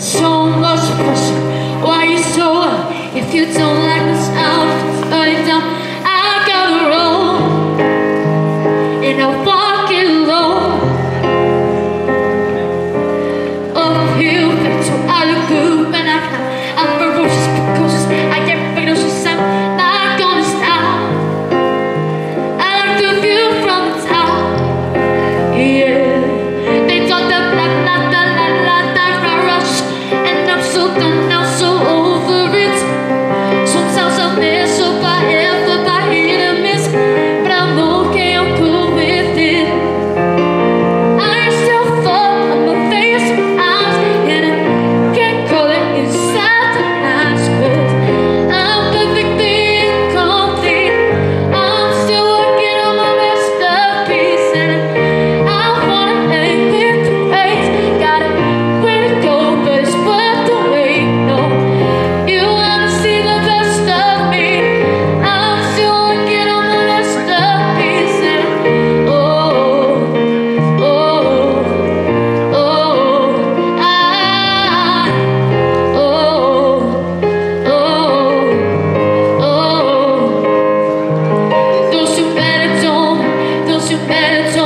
So much pressure. Why you so up? If you don't like the hands